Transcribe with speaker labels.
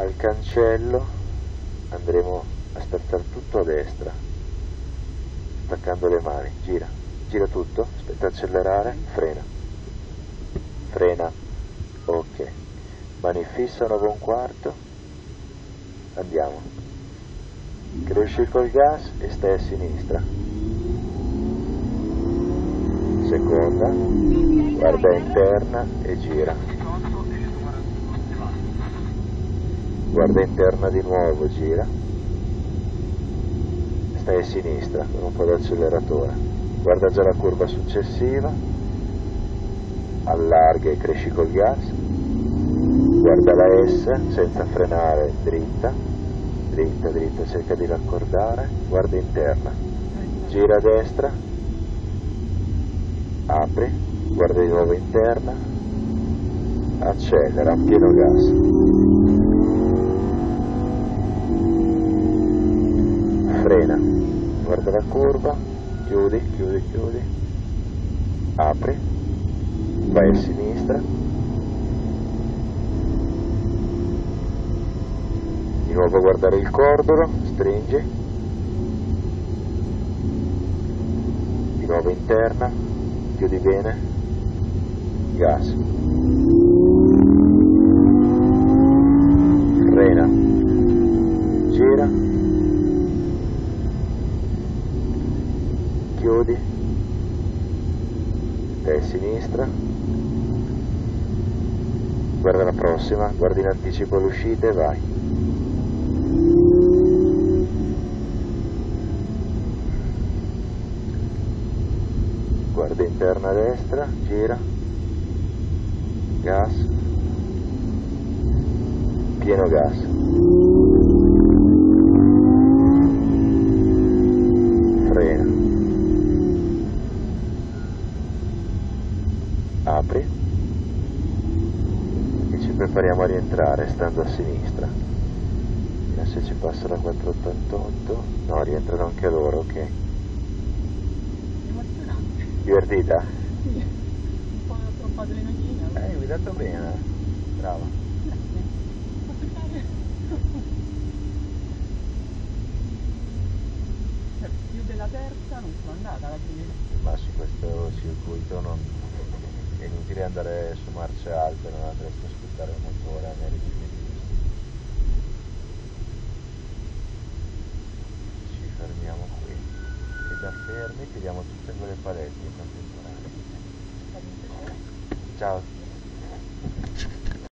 Speaker 1: al cancello andremo a spezzare tutto a destra staccando le mani. Gira gira tutto aspetta accelerare frena. Frena ok. Mani fissa 9 un quarto. Andiamo. Cresci col gas e stai a sinistra. Seconda. Guarda interna e gira guarda interna di nuovo, gira, stai a sinistra con un po' di acceleratore, guarda già la curva successiva, allarga e cresci col gas, guarda la S senza frenare, dritta, dritta, dritta, cerca di raccordare, guarda interna, gira a destra, apri, guarda di nuovo interna, accelera pieno gas. Frena guarda la curva chiudi chiudi chiudi. Apri. Vai a sinistra. Di nuovo a guardare il cordolo stringi. Di nuovo interna chiudi bene. Gas chiudi e a sinistra. Guarda la prossima guardi in anticipo l'uscita e vai. Guarda interna a destra gira. Gas. Pieno gas apri. E ci prepariamo a rientrare stando a sinistra. Se ci passa la 488 no rientrano anche loro ok?
Speaker 2: Emozionante
Speaker 1: divertita?
Speaker 2: sì. Un po' troppa adrenalina.
Speaker 1: Eh hai guidato bene. Brava.
Speaker 2: Grazie posso stare più della terza non sono andata alla fine.
Speaker 1: Ma su questo circuito non è inutile andare su marce alte, non andresti a aspettare il motore a regime Ci fermiamo qui e da fermi tiriamo tutte quelle palette in contemporanea. Ciao!